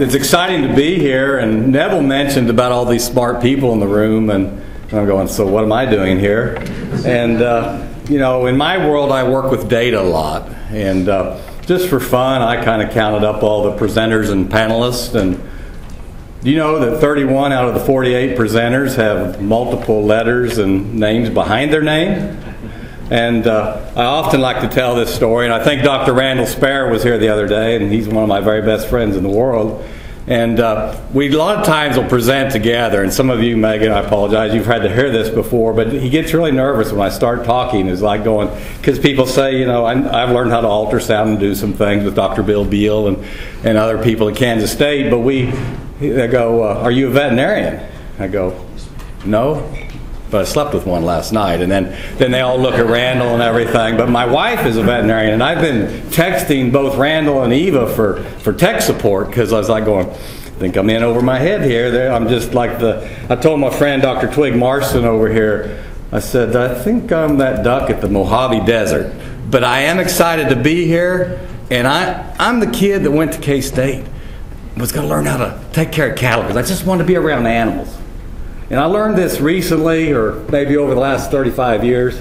It's exciting to be here, and Neville mentioned about all these smart people in the room, and I'm going, so what am I doing here? And, uh, you know, in my world, I work with data a lot, and uh, just for fun, I kind of counted up all the presenters and panelists, and do you know that 31 out of the 48 presenters have multiple letters and names behind their name? And uh, I often like to tell this story, and I think Dr. Randall Spare was here the other day, and he's one of my very best friends in the world. And uh, we a lot of times will present together, and some of you, Megan, I apologize, you've had to hear this before, but he gets really nervous when I start talking. It's like going, because people say, you know, I, have learned how to ultrasound and do some things with Dr. Bill Beal and, and other people at Kansas State, but we, they go, uh, are you a veterinarian? I go, no, but I slept with one last night. And then, then they all look at Randall and everything. But my wife is a veterinarian, and I've been texting both Randall and Eva for, for tech support because I was like going, I think I'm in over my head here. I'm just like the, I told my friend Dr. Twig Marston over here, I said, I think I'm that duck at the Mojave Desert. But I am excited to be here, and I, I'm the kid that went to K-State, was going to learn how to take care of cattle because I just wanted to be around animals. And I learned this recently, or maybe over the last 35 years.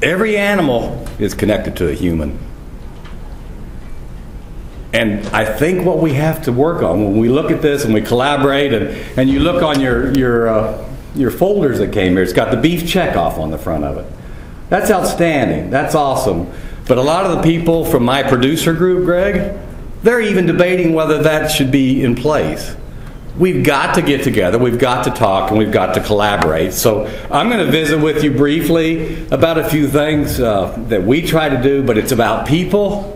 Every animal is connected to a human. And I think what we have to work on when we look at this and we collaborate, and, and you look on your, your, uh, your folders that came here, it's got the beef checkoff on the front of it. That's outstanding. That's awesome. But a lot of the people from my producer group, Greg, they're even debating whether that should be in place we've got to get together, we've got to talk, and we've got to collaborate. So I'm going to visit with you briefly about a few things uh, that we try to do, but it's about people.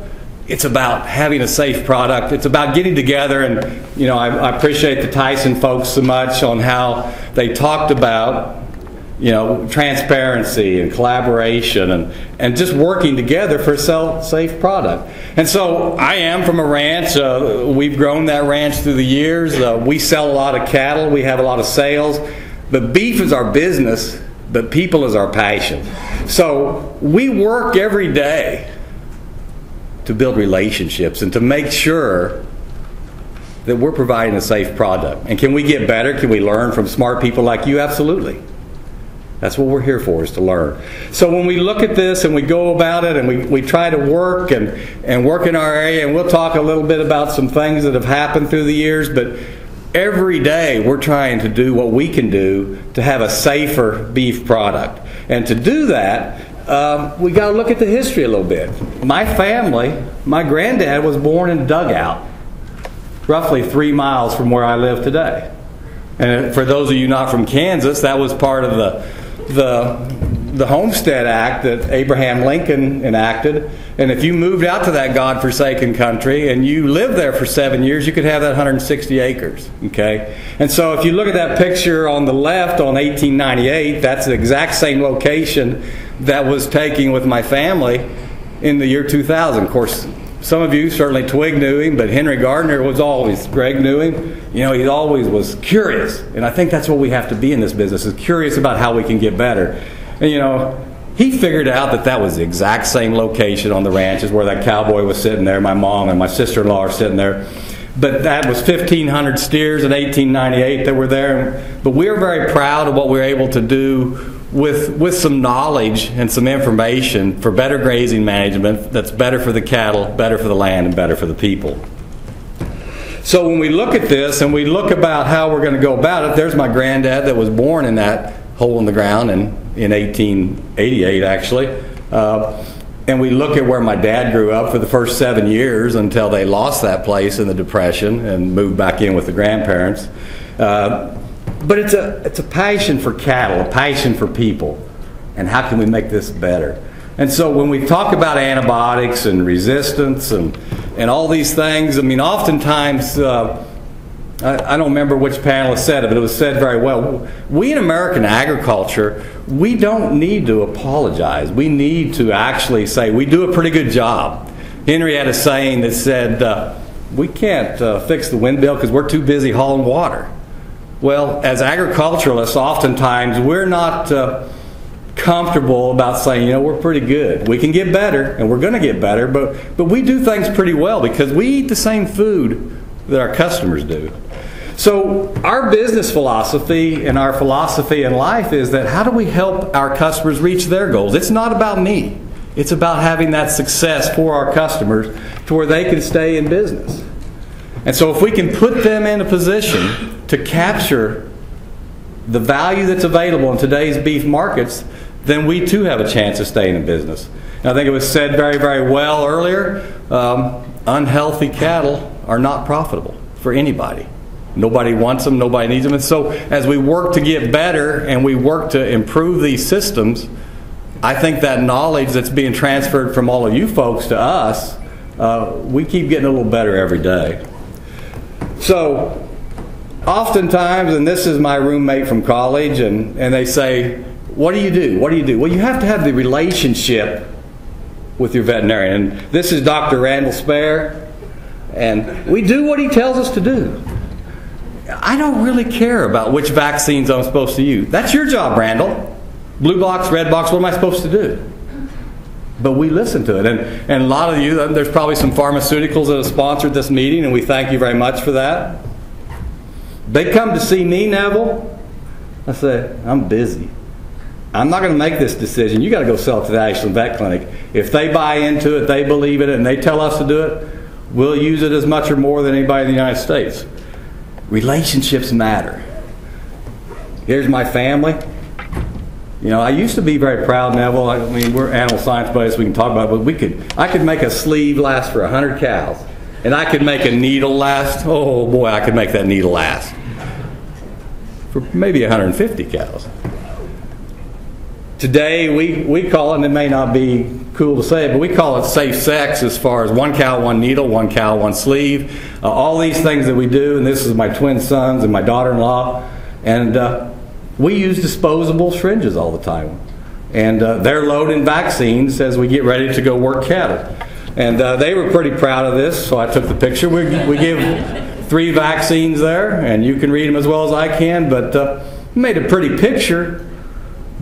It's about having a safe product. It's about getting together, and you know, I, I appreciate the Tyson folks so much on how they talked about you know, transparency and collaboration and, and just working together for a safe product. And so I am from a ranch. Uh, we've grown that ranch through the years. Uh, we sell a lot of cattle. We have a lot of sales. But beef is our business, but people is our passion. So we work every day to build relationships and to make sure that we're providing a safe product. And can we get better? Can we learn from smart people like you? Absolutely. That's what we're here for, is to learn. So when we look at this and we go about it and we, we try to work and, and work in our area, and we'll talk a little bit about some things that have happened through the years, but every day we're trying to do what we can do to have a safer beef product. And to do that, um, we got to look at the history a little bit. My family, my granddad was born in dugout, roughly three miles from where I live today. And for those of you not from Kansas, that was part of the the the Homestead Act that Abraham Lincoln enacted. And if you moved out to that God-forsaken country and you lived there for seven years, you could have that 160 acres. Okay? And so if you look at that picture on the left on 1898, that's the exact same location that was taken with my family in the year 2000. Of course, some of you, certainly Twig knew him, but Henry Gardiner was always, Greg knew him. You know, he always was curious. And I think that's what we have to be in this business, is curious about how we can get better. And, you know, he figured out that that was the exact same location on the ranch as where that cowboy was sitting there. My mom and my sister-in-law are sitting there. But that was 1,500 steers in 1898 that were there. But we are very proud of what we were able to do with, with some knowledge and some information for better grazing management that's better for the cattle, better for the land, and better for the people. So when we look at this and we look about how we're going to go about it, there's my granddad that was born in that hole in the ground in, in 1888 actually. Uh, and we look at where my dad grew up for the first seven years until they lost that place in the Depression and moved back in with the grandparents. Uh, but it's a, it's a passion for cattle, a passion for people. And how can we make this better? And so when we talk about antibiotics and resistance and, and all these things, I mean, oftentimes, uh, I, don't remember which panelist said it, but it was said very well. We in American agriculture, we don't need to apologize. We need to actually say we do a pretty good job. Henry had a saying that said, uh, we can't uh, fix the windmill because we're too busy hauling water. Well, as agriculturalists, oftentimes we're not, uh, comfortable about saying, you know, we're pretty good. We can get better, and we're going to get better, but, but we do things pretty well because we eat the same food that our customers do. So, our business philosophy and our philosophy in life is that how do we help our customers reach their goals? It's not about me, it's about having that success for our customers to where they can stay in business. And so, if we can put them in a position to capture the value that's available in today's beef markets, then we too have a chance of staying in business. And I think it was said very, very well earlier um, unhealthy cattle are not profitable for anybody. Nobody wants them, nobody needs them. And so, as we work to get better and we work to improve these systems, I think that knowledge that's being transferred from all of you folks to us, uh, we keep getting a little better every day. So, oftentimes, and this is my roommate from college, and, and they say, What do you do? What do you do? Well, you have to have the relationship with your veterinarian. And this is Dr. Randall Spare, and we do what he tells us to do. I don't really care about which vaccines I'm supposed to use. That's your job, Randall. Blue box, red box, what am I supposed to do? But we listen to it. And, and a lot of you, there's probably some pharmaceuticals that have sponsored this meeting, and we thank you very much for that. They come to see me, Neville. I say, I'm busy. I'm not going to make this decision. You got to go sell it to the Ashland Vet Clinic. If they buy into it, they believe in it, and they tell us to do it, we'll use it as much or more than anybody in the United States. Relationships matter. Here's my family. You know, I used to be very proud, Neville. I mean, we're animal science buddies, we can talk about it, but we could, I could make a sleeve last for 100 cows. And I could make a needle last, oh boy, I could make that needle last for maybe 150 cows. Today, we, we call it, and it may not be cool to say, but we call it safe sex as far as one cow, one needle, one cow, one sleeve. Uh, all these things that we do, and this is my twin sons and my daughter-in-law, and uh, we use disposable syringes all the time. And uh, they're loading vaccines as we get ready to go work cattle. And uh, they were pretty proud of this, so I took the picture. We, we give three vaccines there, and you can read them as well as I can, but uh, made a pretty picture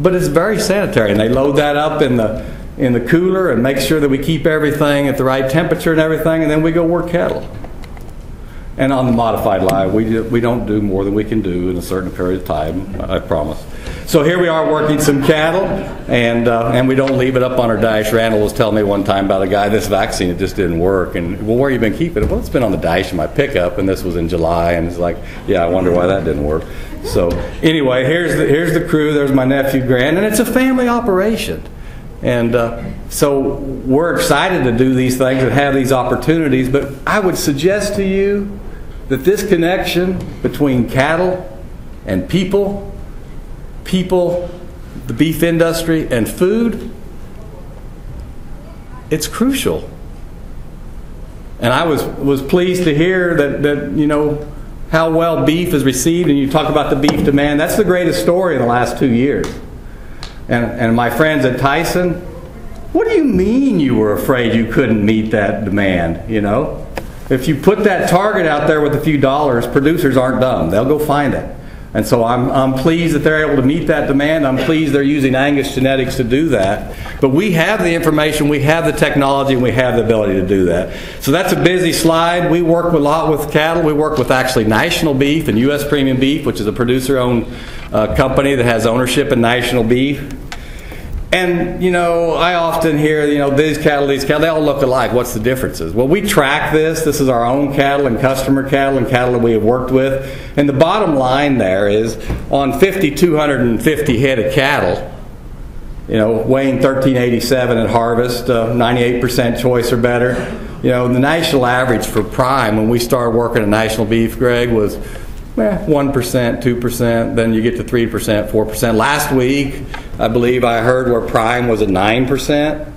but it's very sanitary, and they load that up in the in the cooler and make sure that we keep everything at the right temperature and everything, and then we go work cattle. And on the modified live, we, do, we don't do more than we can do in a certain period of time, I promise. So here we are working some cattle, and, uh, and we don't leave it up on our dash. Randall was telling me one time about a guy, this vaccine, it just didn't work. And, well, where you been keeping it? Well, it's been on the dash in my pickup, and this was in July, and it's like, yeah, I wonder why that didn't work. So anyway, here's the, here's the crew. There's my nephew Grant, and it's a family operation. And uh, so we're excited to do these things and have these opportunities. But I would suggest to you that this connection between cattle and people, people, the beef industry, and food, it's crucial. And I was, was pleased to hear that, that you know, how well beef is received, and you talk about the beef demand. That's the greatest story in the last two years. And, and my friends at Tyson, what do you mean you were afraid you couldn't meet that demand? You know, if you put that target out there with a few dollars, producers aren't dumb. They'll go find it. And so I'm, I'm pleased that they're able to meet that demand. I'm pleased they're using Angus genetics to do that. But we have the information, we have the technology, and we have the ability to do that. So that's a busy slide. We work a lot with cattle. We work with actually National Beef and U.S. Premium Beef, which is a producer-owned uh, company that has ownership in National Beef. And, you know, I often hear, you know, these cattle, these cattle, they all look alike. What's the differences? Well, we track this. This is our own cattle and customer cattle and cattle that we have worked with. And the bottom line there is on 5,250 head of cattle, you know, weighing 1387 at harvest, uh, 98% choice or better. You know, the national average for prime when we started working at National Beef, Greg, was eh, 1%, 2%, then you get to 3%, 4%. Last week, I believe I heard where prime was at 9%.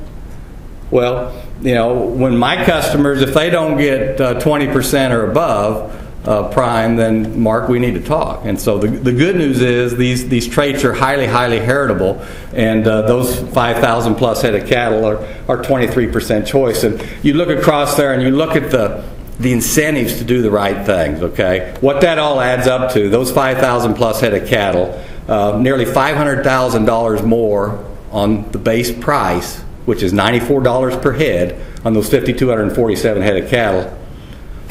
Well, you know, when my customers, if they don't get uh, 20% or above uh, prime, then Mark, we need to talk. And so the, the good news is these, these traits are highly, highly heritable, and uh, those 5,000 plus head of cattle are, are 23% choice. And you look across there and you look at the the incentives to do the right things, okay? What that all adds up to, those 5,000 plus head of cattle, uh, nearly $500,000 more on the base price, which is $94 per head on those 5,247 head of cattle.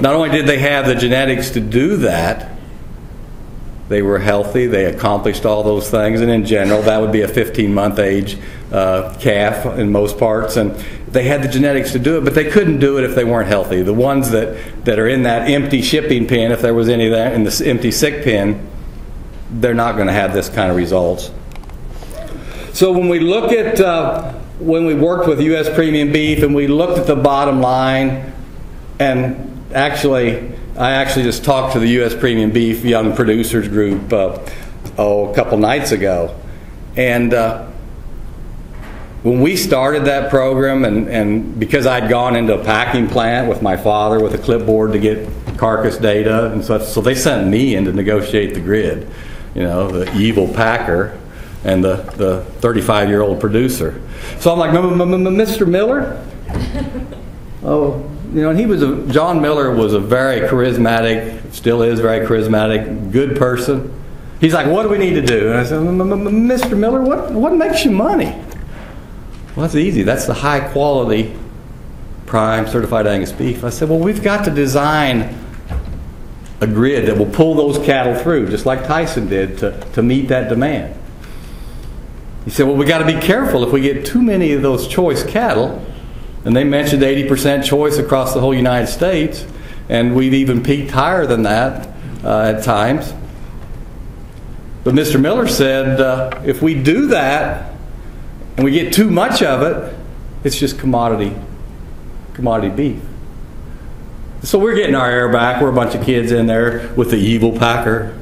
Not only did they have the genetics to do that, they were healthy, they accomplished all those things, and in general, that would be a 15 month age uh, calf in most parts. And they had the genetics to do it, but they couldn't do it if they weren't healthy. The ones that, that are in that empty shipping pen, if there was any that in this empty sick pen, they're not going to have this kind of results. So when we look at uh, when we worked with U.S. premium beef and we looked at the bottom line, and actually, I actually just talked to the U.S. premium beef young producers group uh, oh a couple nights ago, and. Uh, when we started that program, and, and because I'd gone into a packing plant with my father with a clipboard to get carcass data and such, so they sent me in to negotiate the grid, you know, the evil packer and the, the 35 year old producer. So I'm like, Mr. Miller? Oh, you know, and he was a, John Miller was a very charismatic, still is very charismatic, good person. He's like, what do we need to do? And I said, Mr. Miller, what, what makes you money? Well, that's easy. That's the high quality prime certified Angus beef. I said, well, we've got to design a grid that will pull those cattle through, just like Tyson did, to, to meet that demand. He said, well, we've got to be careful if we get too many of those choice cattle. And they mentioned 80% choice across the whole United States, and we've even peaked higher than that uh, at times. But Mr. Miller said, uh, if we do that, and we get too much of it, it's just commodity, commodity beef. So we're getting our air back. We're a bunch of kids in there with the evil packer.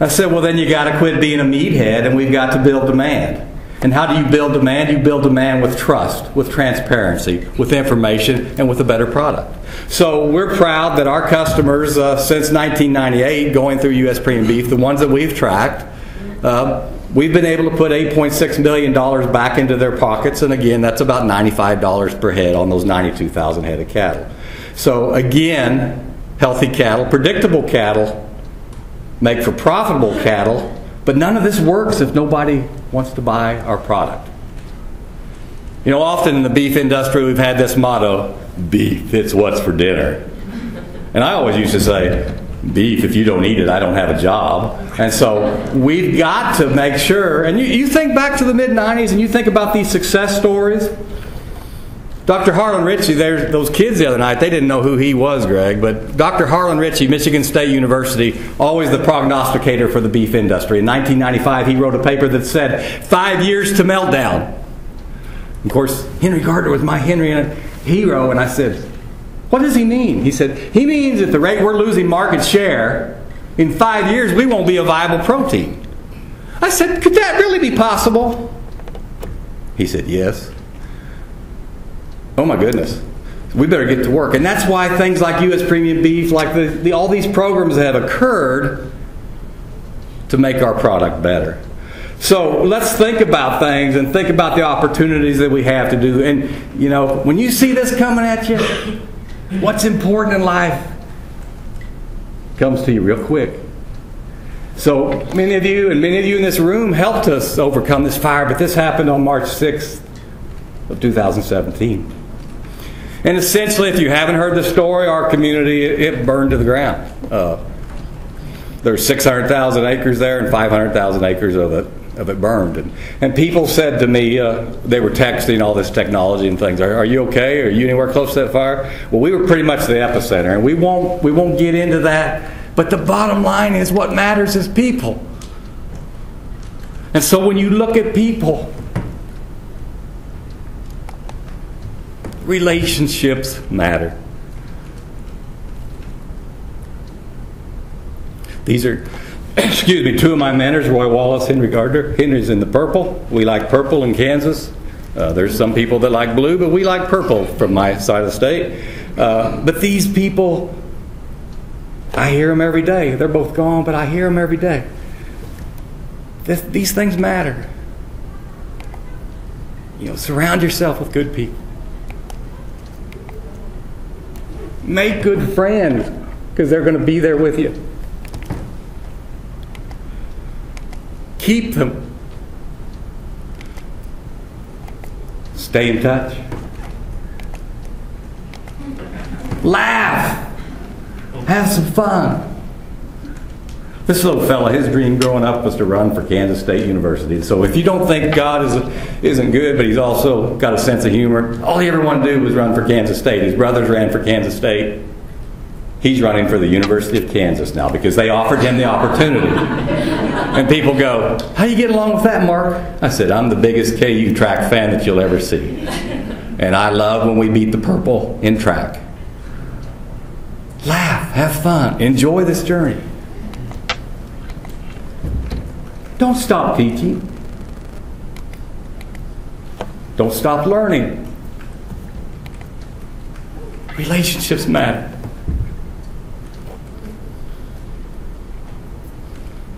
I said, well, then you got to quit being a meathead and we've got to build demand. And how do you build demand? You build demand with trust, with transparency, with information, and with a better product. So we're proud that our customers, uh, since 1998, going through U.S. Premium Beef, the ones that we've tracked, uh, We've been able to put $8.6 million back into their pockets, and again, that's about $95 per head on those 92,000 head of cattle. So again, healthy cattle, predictable cattle, make for profitable cattle, but none of this works if nobody wants to buy our product. You know, often in the beef industry, we've had this motto beef, it's what's for dinner. And I always used to say, beef. If you don't eat it, I don't have a job. And so we've got to make sure. And you, you think back to the mid 90s and you think about these success stories. Dr. Harlan Ritchie, there's those kids the other night, they didn't know who he was, Greg, but Dr. Harlan Ritchie, Michigan State University, always the prognosticator for the beef industry. In 1995, he wrote a paper that said, Five years to meltdown. Of course, Henry Gardiner was my Henry and hero, and I said, what does he mean? He said, he means at the rate we're losing market share, in five years we won't be a viable protein. I said, could that really be possible? He said, yes. Oh my goodness. We better get to work. And that's why things like U.S. premium beef, like the, the, all these programs have occurred to make our product better. So let's think about things and think about the opportunities that we have to do. And, you know, when you see this coming at you, What's important in life comes to you real quick. So many of you and many of you in this room helped us overcome this fire, but this happened on March 6th of 2017. And essentially, if you haven't heard the story, our community, it burned to the ground. Uh, there's 600,000 acres there and 500,000 acres of it of it burned. And, and people said to me, uh, they were texting all this technology and things. Are, are, you okay? Are you anywhere close to that fire? Well, we were pretty much the epicenter, and we won't we won't get into that. But the bottom line is, what matters is people. And so when you look at people, relationships matter. These are excuse me, two of my mentors, Roy Wallace, Henry Gardiner. Henry's in the purple. We like purple in Kansas. Uh, there's some people that like blue, but we like purple from my side of the state. Uh, but these people, I hear them every day. They're both gone, but I hear them every day. This, these things matter. You know, surround yourself with good people. Make good friends because they're going to be there with you. Keep them. Stay in touch. Laugh. Have some fun. This little fella, his dream growing up was to run for Kansas State University. So if you don't think God is, isn't good, but he's also got a sense of humor, all he ever wanted to do was run for Kansas State. His brothers ran for Kansas State. He's running for the University of Kansas now because they offered him the opportunity. And people go, How you get along with that, Mark? I said, I'm the biggest KU track fan that you'll ever see. And I love when we beat the purple in track. Laugh, have fun, enjoy this journey. Don't stop teaching. Don't stop learning. Relationships matter.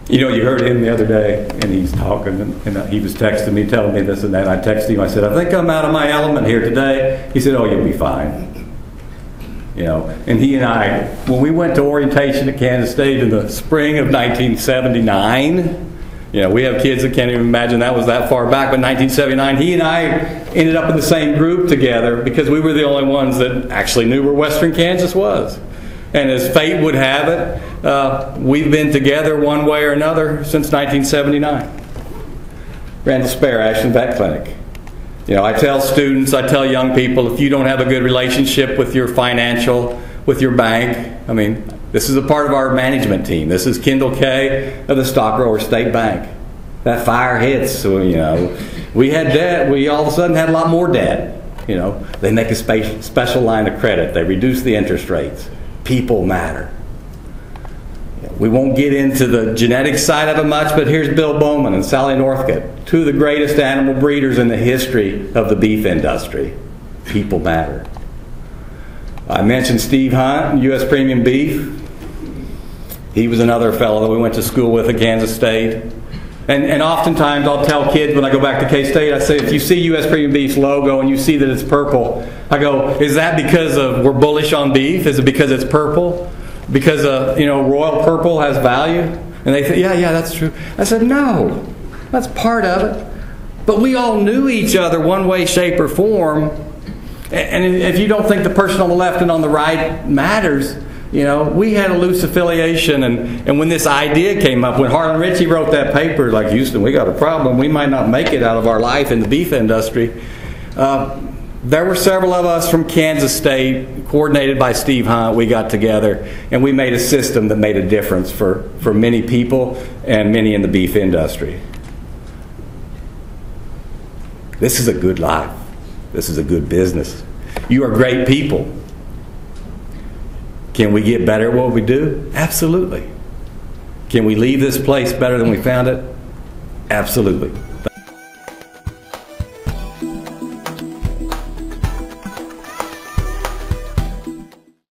You know, you heard him the other day, and he's talking, and, and uh, he was texting me, telling me this and that. I texted him. I said, "I think I'm out of my element here today." He said, "Oh, you'll be fine." You know, and he and I, when we went to orientation at Kansas State in the spring of 1979, you know, we have kids that can't even imagine that was that far back, but 1979, he and I ended up in the same group together because we were the only ones that actually knew where Western Kansas was. And as fate would have it, uh, we've been together one way or another since 1979. Randall Spare, Ashland Vet Clinic. You know, I tell students, I tell young people, if you don't have a good relationship with your financial, with your bank, I mean, this is a part of our management team. This is Kendall Kay of the Stockgrower State Bank. That fire hits, so, you know, we had debt. We all of a sudden had a lot more debt. You know, they make a special line of credit. They reduce the interest rates. People matter. We won't get into the genetic side of it much, but here's Bill Bowman and Sally Northcutt, two of the greatest animal breeders in the history of the beef industry. People matter. I mentioned Steve Hunt, U.S. Premium Beef. He was another fellow that we went to school with at Kansas State. And, and oftentimes I'll tell kids when I go back to K State, I say, if you see U.S. Premium Beef's logo and you see that it's purple, I go, is that because of we're bullish on beef? Is it because it's purple? Because uh, you know royal purple has value? And they said, yeah, yeah, that's true. I said, no, that's part of it. But we all knew each other one way, shape, or form. And if you don't think the person on the left and on the right matters, you know, we had a loose affiliation, and, and when this idea came up, when Harlan Ritchie wrote that paper, like Houston, we got a problem, we might not make it out of our life in the beef industry. Uh, there were several of us from Kansas State, coordinated by Steve Hunt, we got together and we made a system that made a difference for, for many people and many in the beef industry. This is a good life. This is a good business. You are great people. Can we get better at what we do? Absolutely. Can we leave this place better than we found it? Absolutely.